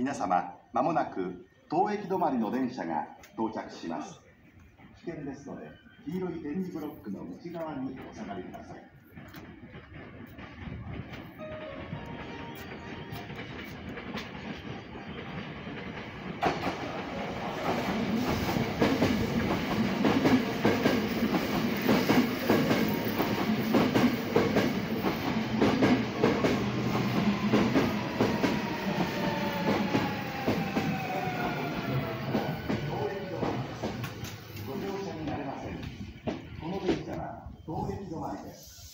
皆様まもなく当駅止まりの電車が到着します。危険ですので黄色い点字ブロックの内側にお下がりください。另外一点。